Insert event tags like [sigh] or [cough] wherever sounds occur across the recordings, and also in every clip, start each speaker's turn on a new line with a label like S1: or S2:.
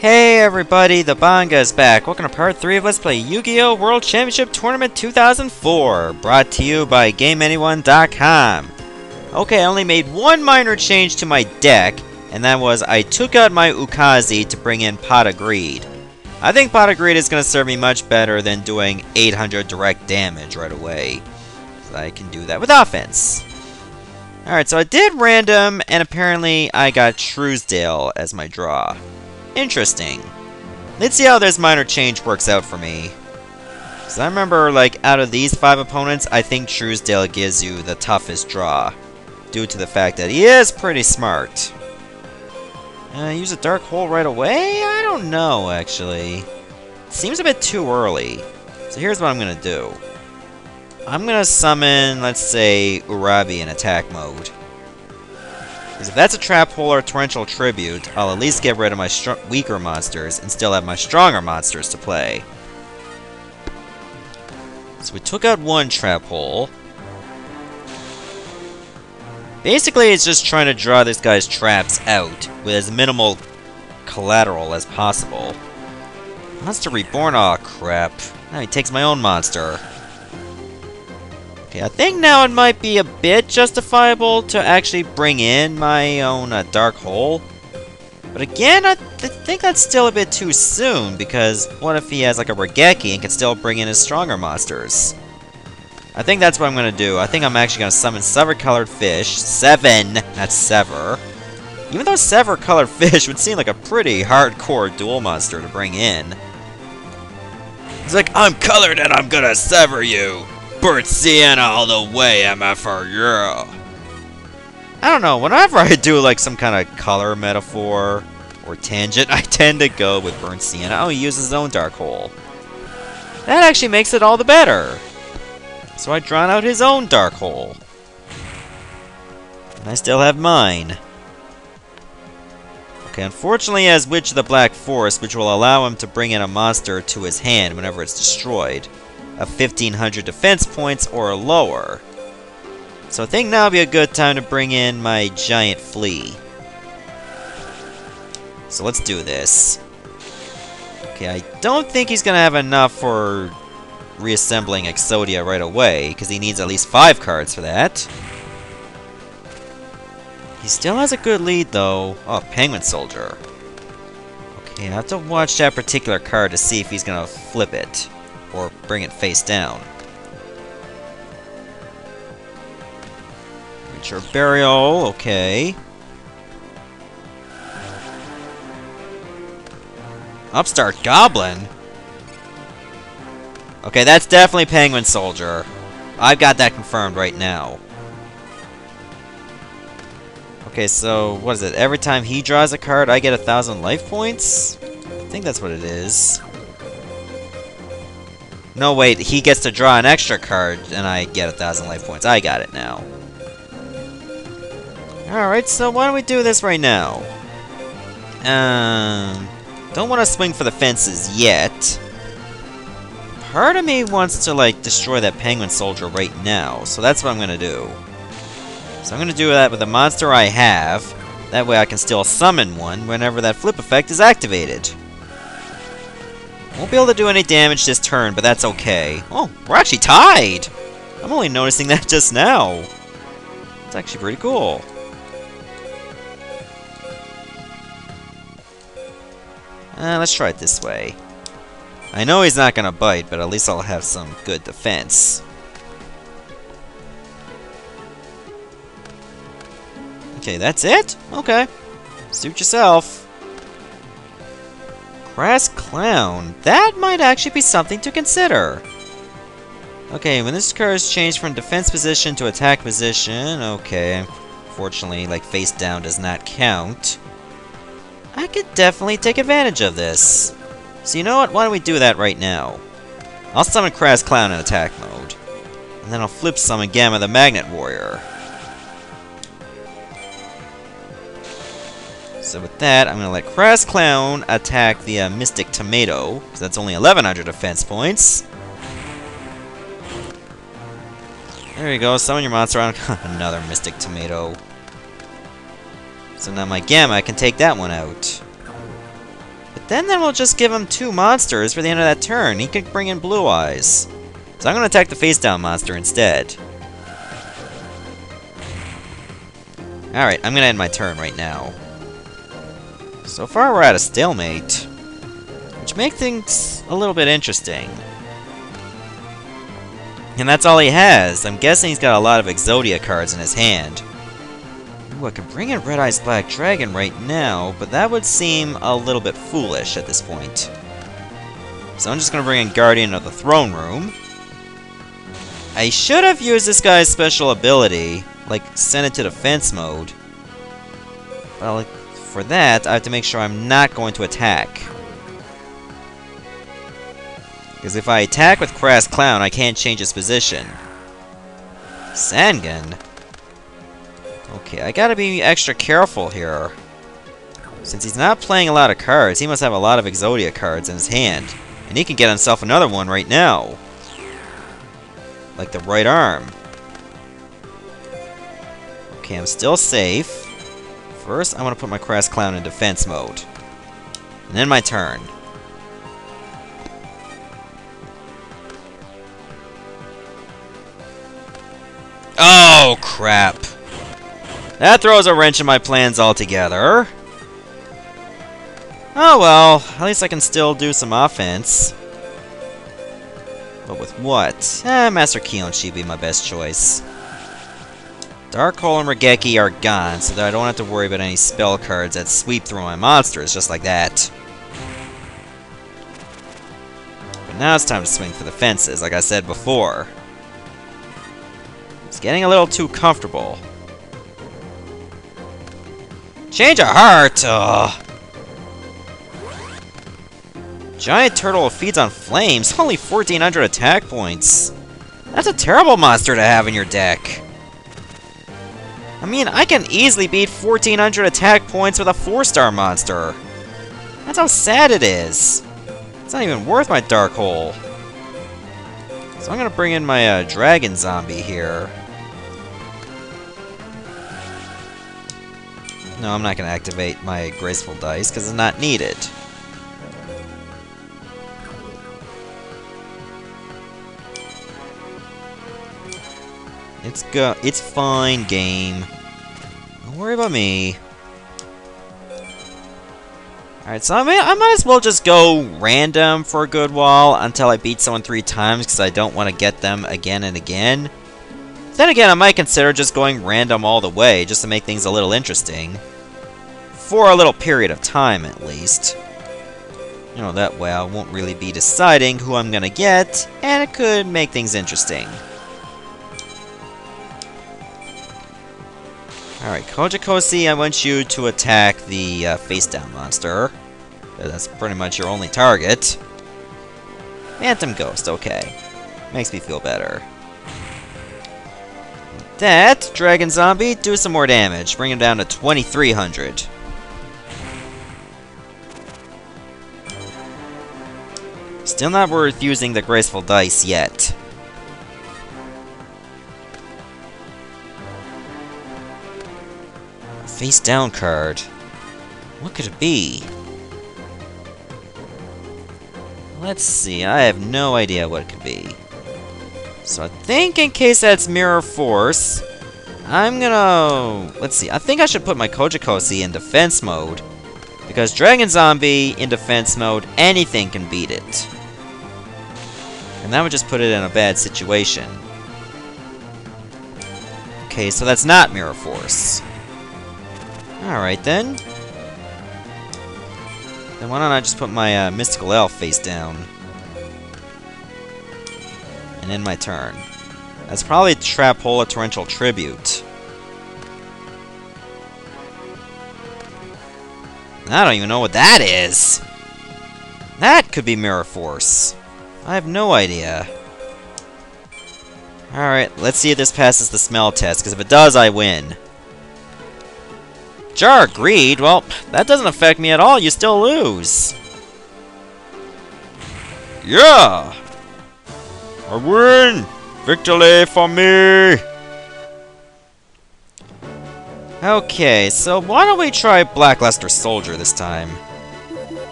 S1: Hey everybody, the Bangaa is back. Welcome to part 3 of Let's Play Yu-Gi-Oh! World Championship Tournament 2004, brought to you by GameAnyone.com. Okay, I only made one minor change to my deck, and that was I took out my Ookazi to bring in Pot of Greed. I think Pot of Greed is going to serve me much better than doing 800 direct damage right away. So I can do that with offense. Alright, so I did random, and apparently I got Truesdale as my draw. Interesting. Let's see how this minor change works out for me. Because I remember, like, out of these five opponents, I think Truesdale gives you the toughest draw. Due to the fact that he is pretty smart. Uh, use a Dark Hole right away? I don't know, actually. Seems a bit too early. So here's what I'm going to do. I'm going to summon, let's say, Urabi in attack mode. Because if that's a Trap Hole or Torrential Tribute, I'll at least get rid of my weaker monsters and still have my stronger monsters to play. So we took out one Trap Hole. Basically, it's just trying to draw this guy's traps out with as minimal collateral as possible. Monster Reborn, aw oh, crap. Now he takes my own monster. Okay, I think now it might be a bit justifiable to actually bring in my own uh, Dark Hole. But again, I th think that's still a bit too soon, because what if he has like a Raigeki and can still bring in his stronger monsters? I think that's what I'm to do. I think I'm actually to summon Sever Colored Fish. Seven! That's Sever. Even though Sever Colored [laughs] Fish would seem like a pretty hardcore dual monster to bring in. He's like, I'm colored and I'm gonna sever you! Burnt Sienna all the way, MFR, yeah. I don't know, whenever I do like some kind of color metaphor or tangent, [laughs] I tend to go with Burnt Sienna. Oh, he uses his own Dark Hole. That actually makes it all the better. So I drawn out his own Dark Hole. And I still have mine. Okay, unfortunately has Witch of the Black Forest, which will allow him to bring in a monster to his hand whenever it's destroyed of 1500 defense points or lower. So I think now would be a good time to bring in my giant flea. So let's do this. Okay, I don't think he's to have enough for reassembling Exodia right away, because he needs at least 5 cards for that. He still has a good lead, though. Oh, Penguin Soldier. Okay, I have to watch that particular card to see if he's to flip it or bring it face down. Mature Burial, okay. Upstart Goblin? Okay, that's definitely Penguin Soldier. I've got that confirmed right now. Okay, so, what is it? Every time he draws a card, I get a thousand life points? I think that's what it is. No, wait, he gets to draw an extra card, and I get a thousand life points. I got it now. Alright, so why don't we do this right now? Um, don't want to swing for the fences yet. Part of me wants to, like, destroy that penguin soldier right now, so that's what I'm to do. So I'm to do that with the monster I have. That way I can still summon one whenever that flip effect is activated. Won't be able to do any damage this turn, but that's okay. Oh, we're actually tied! I'm only noticing [laughs] that just now. It's actually pretty cool. Uh, let's try it this way. I know he's not gonna bite, but at least I'll have some good defense. Okay, that's it? Okay. Suit yourself. Crass Clown. That might actually be something to consider. Okay, when this card is changed from defense position to attack position, okay, fortunately, like, face down does not count. I could definitely take advantage of this. So you know what, why don't we do that right now? I'll summon Crass Clown in attack mode. And then I'll flip summon Gamma the Magnet Warrior. So with that, I'm to let Crass Clown attack the uh, Mystic Tomato, because that's only 1100 defense points. There you go, summon your monster on [laughs] another Mystic Tomato. So now my Gamma can take that one out. But then then we'll just give him two monsters for the end of that turn. He could bring in Blue Eyes. So I'm to attack the face down monster instead. Alright, I'm to end my turn right now. So far we're at a stalemate. Which makes things a little bit interesting. And that's all he has. I'm guessing he's got a lot of Exodia cards in his hand. Ooh, I could bring in Red Eyes Black Dragon right now, but that would seem a little bit foolish at this point. So I'm just to bring in Guardian of the Throne Room. I should have used this guy's special ability, like send it to defense mode. Well, for that, I have to make sure I'm not going to attack. Because if I attack with Crass Clown, I can't change his position. Sandgun? Okay, I gotta be extra careful here. Since he's not playing a lot of cards, he must have a lot of Exodia cards in his hand. And he can get himself another one right now. Like the right arm. Okay, I'm still safe. First, I want to put my Crass Clown in defense mode. And then my turn. Oh, crap. That throws a wrench in my plans altogether. Oh well, at least I can still do some offense. But with what? Eh, Master Kyonshee be my best choice. Dark Hole and Raigeki are gone, so that I don't have to worry about any spell cards that sweep through my monsters just like that. But now it's time to swing for the fences, like I said before. It's getting a little too comfortable. Change of heart! Ugh. Giant turtle feeds on flames, only 1400 attack points. That's a terrible monster to have in your deck. I mean, I can easily beat 1400 attack points with a 4-star monster. That's how sad it is. It's not even worth my Dark Hole. So I'm gonna bring in my uh, Dragon Zombie here. No, I'm not gonna activate my Graceful Dice, because it's not needed. It's go. It's fine, game. Don't worry about me. Alright, so I, may, I might as well just go random for a good while until I beat someone three times because I don't want to get them again and again. Then again, I might consider just going random all the way just to make things a little interesting. For a little period of time, at least. You know, that way I won't really be deciding who I'm gonna get, and it could make things interesting. Alright, Kojikocy, I want you to attack the uh, face-down monster. That's pretty much your only target. Phantom Ghost, okay. Makes me feel better. That, Dragon Zombie, do some more damage. Bring him down to 2300. Still not worth using the Graceful Dice yet. Face down card. What could it be? Let's see, I have no idea what it could be. So I think in case that's Mirror Force, I'm gonna... Let's see, I think I should put my Kojikocy in defense mode. Because Dragon Zombie in defense mode, anything can beat it. And that would just put it in a bad situation. Okay, so that's not Mirror Force. Alright then. Then why don't I just put my uh, Mystical Elf face down? And end my turn. That's probably Trapola Torrential Tribute. I don't even know what that is! That could be Mirror Force. I have no idea. Alright, let's see if this passes the smell test, because if it does, I win. Jar of Greed. Well, that doesn't affect me at all. You still lose. Yeah! I win! Victory for me! Okay, so why don't we try Blackluster Soldier this time?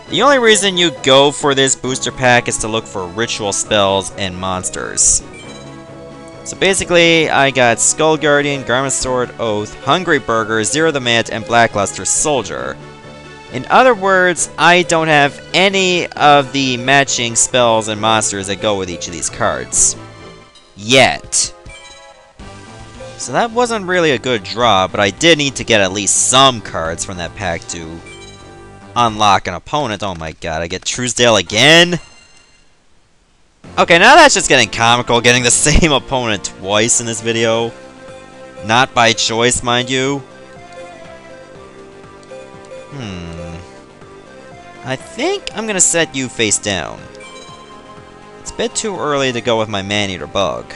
S1: The only reason you go for this booster pack is to look for ritual spells and monsters. So basically, I got Skull Guardian, Garma Sword, Oath, Hungry Burger, Zera the Mant, and Blackluster Soldier. In other words, I don't have any of the matching spells and monsters that go with each of these cards. Yet. So that wasn't really a good draw, but I did need to get at least some cards from that pack to unlock an opponent. Oh my god, I get Truesdale again? Okay, now that's just getting comical, getting the [laughs] same opponent twice in this video. Not by choice, mind you. Hmm. I think I'm gonna set you face down. It's a bit too early to go with my man-eater bug.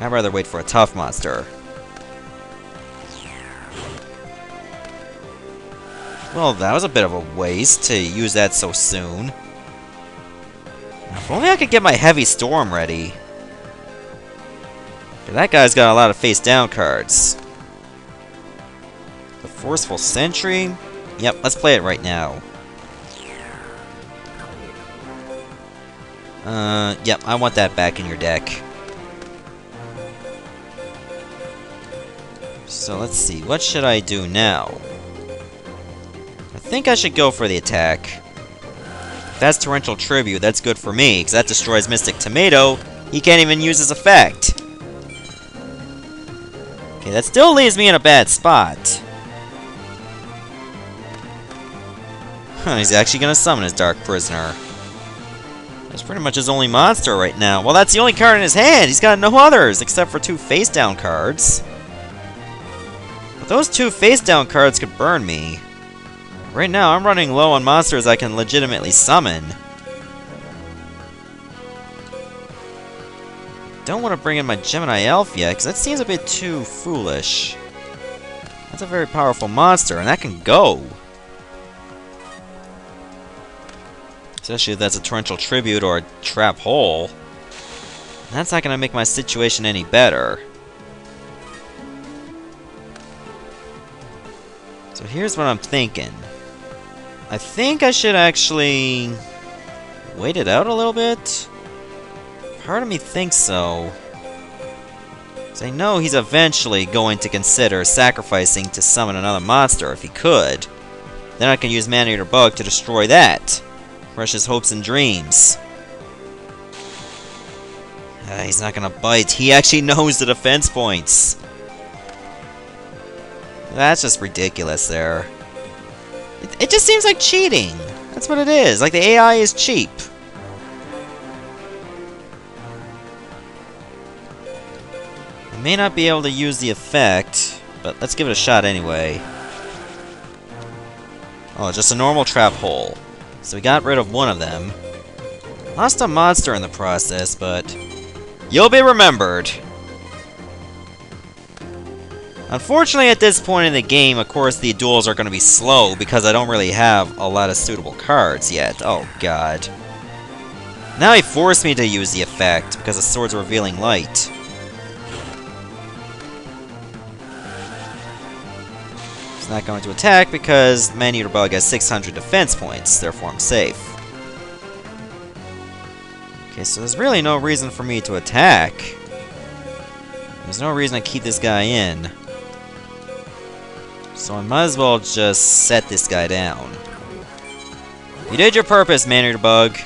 S1: I'd rather wait for a tough monster. Well, that was a bit of a waste to use that so soon. If only I could get my Heavy Storm ready. That guy's got a lot of face-down cards. The Forceful Sentry? Yep, let's play it right now. Uh, yep, I want that back in your deck. So let's see, what should I do now? I think I should go for the attack. That's Torrential Tribute, that's good for me, because that destroys Mystic Tomato. He can't even use his effect. Okay, that still leaves me in a bad spot. Huh, he's actually gonna summon his Dark Prisoner. That's pretty much his only monster right now. Well, that's the only card in his hand! He's got no others, except for two face-down cards. But those two face-down cards could burn me. Right now, I'm running low on monsters I can legitimately summon. Don't want to bring in my Gemini Elf yet, because that seems a bit too foolish. That's a very powerful monster, and that can go. Especially if that's a Torrential Tribute or a Trap Hole. That's not going to make my situation any better. So here's what I'm thinking. I think I should actually wait it out a little bit. Part of me thinks so. Because I know he's eventually going to consider sacrificing to summon another monster if he could. Then I can use Man-Eater Bug to destroy that. His hopes and dreams. Uh, he's not gonna bite. He actually [laughs] knows the defense points. That's just ridiculous there. It, it just seems like cheating. That's what it is. Like, the AI is cheap. I may not be able to use the effect, but let's give it a shot anyway. Oh, just a normal trap hole. So we got rid of one of them. Lost a monster in the process, but... You'll be remembered! Unfortunately, at this point in the game, of course, the duels are going to be slow because I don't really have a lot of suitable cards yet. Oh, God. Now he forced me to use the effect because the sword's revealing light. He's not going to attack because Man-Eater Bug has 600 defense points, therefore I'm safe. Okay, so there's really no reason for me to attack. There's no reason to keep this guy in. So I might as well just set this guy down. You did your purpose, Man-Eater Bug.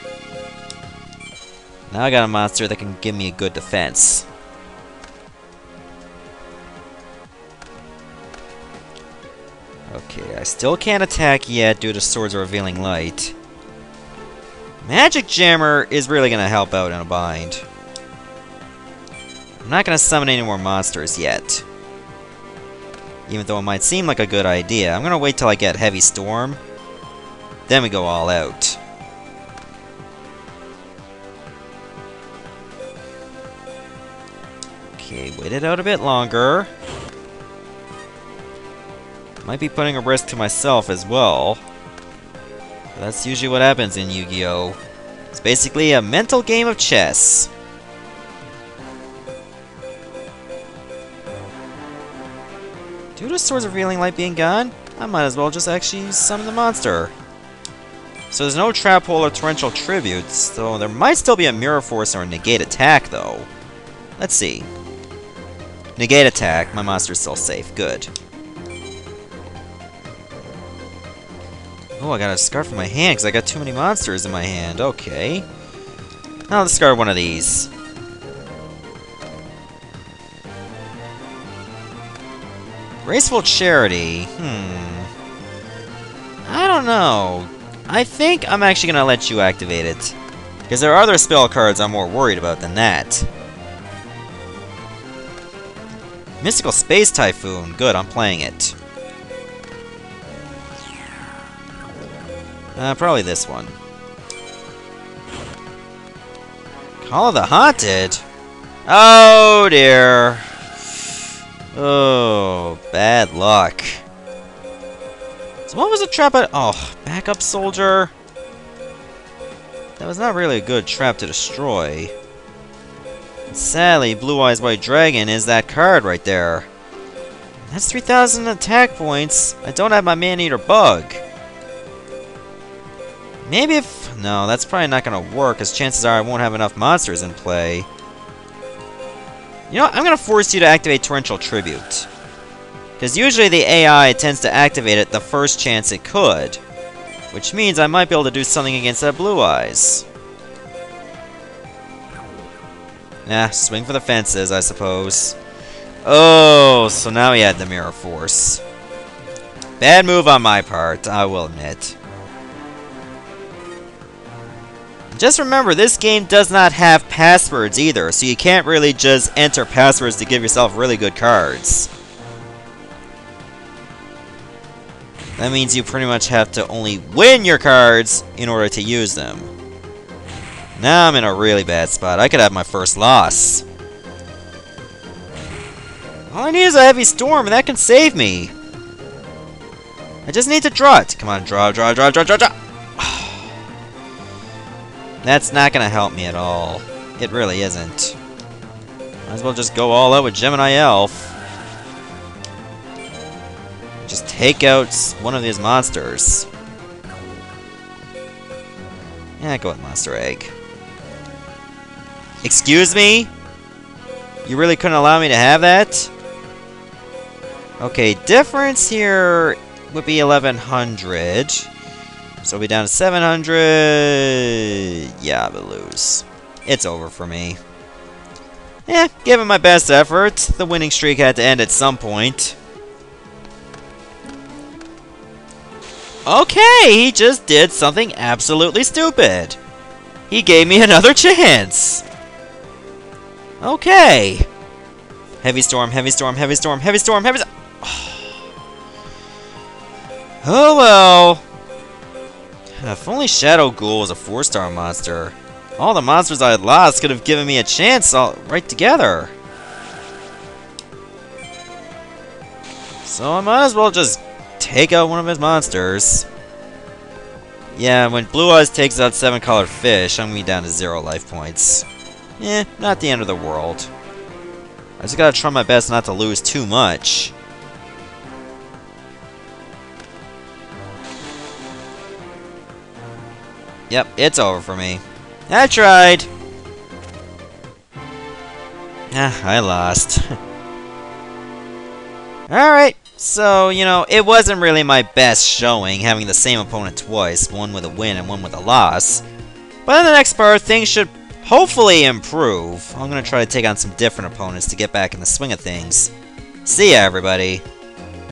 S1: Now I got a monster that can give me a good defense. Okay, I still can't attack yet due to Swords of Revealing Light. Magic Jammer is really going to help out in a bind. I'm not going to summon any more monsters yet. Even though it might seem like a good idea. I'm to wait till I get Heavy Storm. Then we go all out. Okay, wait it out a bit longer. Might be putting a risk to myself as well. That's usually what happens in Yu-Gi-Oh! It's basically a mental game of chess. Due to Swords of Revealing Light being gone, I might as well just actually summon the monster. So there's no Trap Hole or Torrential Tribute, so there might still be a Mirror Force or Negate Attack, though. Let's see. Negate Attack. My monster's still safe. Good. Oh, I got a discard from my hand because I got too many monsters in my hand. Okay. I'll discard one of these. Graceful Charity. Hmm. I don't know. I think I'm actually going to let you activate it. Because there are other spell cards I'm more worried about than that. Mystical Space Typhoon. Good, I'm playing it. Uh, probably this one. Call of the Haunted? Oh, dear. Oh, bad luck. So what was the trap Oh, backup soldier? That was not really a good trap to destroy. Sadly, Blue Eyes White Dragon is that card right there. That's 3,000 attack points. I don't have my Man-Eater Bug. Maybe if... No, that's probably not going to work, as chances are I won't have enough monsters in play. You know? I'm to force you to activate Torrential Tribute. Because usually the AI tends to activate it the first chance it could. Which means I might be able to do something against that Blue Eyes. Nah, swing for the fences, I suppose. Oh, so now he had the Mirror Force. Bad move on my part, I will admit. Just remember, this game does not have passwords either, so you can't really just enter passwords to give yourself really good cards. That means you pretty much have to only win your cards in order to use them. Now I'm in a really bad spot. I could have my first loss. All I need is a heavy storm, and that can save me. I just need to draw it. Come on, draw, draw, draw, draw, draw, draw. That's not to help me at all. It really isn't. Might as well just go all out with Gemini Elf. Just take out one of these monsters. Yeah, go with Monster Egg. Excuse me? You really couldn't allow me to have that? Okay, difference here would be 1100. So we'll be down to 700. Yeah, but lose. It's over for me. Yeah, given my best effort, the winning streak had to end at some point. Okay, he just did something absolutely stupid. He gave me another chance. Okay. Heavy storm, heavy storm, heavy storm, heavy storm, heavy storm. [sighs] Oh well. If only Shadow Ghoul was a four-star monster. All the monsters I had lost could have given me a chance all right together. So I might as well just take out one of his monsters. Yeah, when Blue Eyes takes out seven colored fish, I'm gonna be down to zero life points. Eh, not the end of the world. I just gotta try my best not to lose too much. Yep, it's over for me. I tried! Ah, I lost. [laughs] Alright, so, you know, it wasn't really my best showing, having the same opponent twice, one with a win and one with a loss. But in the next part, things should hopefully improve. I'm gonna try to take on some different opponents to get back in the swing of things. See ya, everybody!